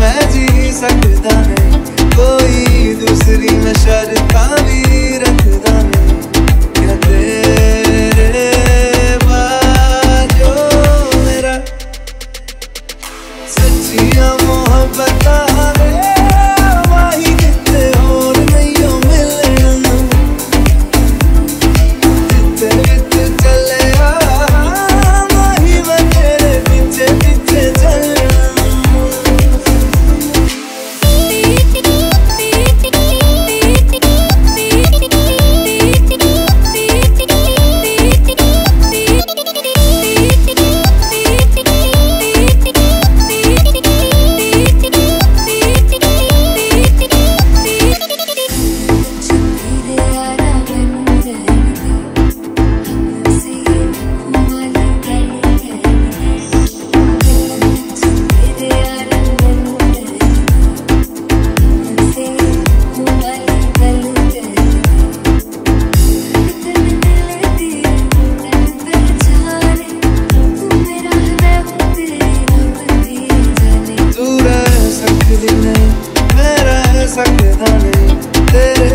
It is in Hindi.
मैं जी सकता है कोई दूसरी मैं esa que dan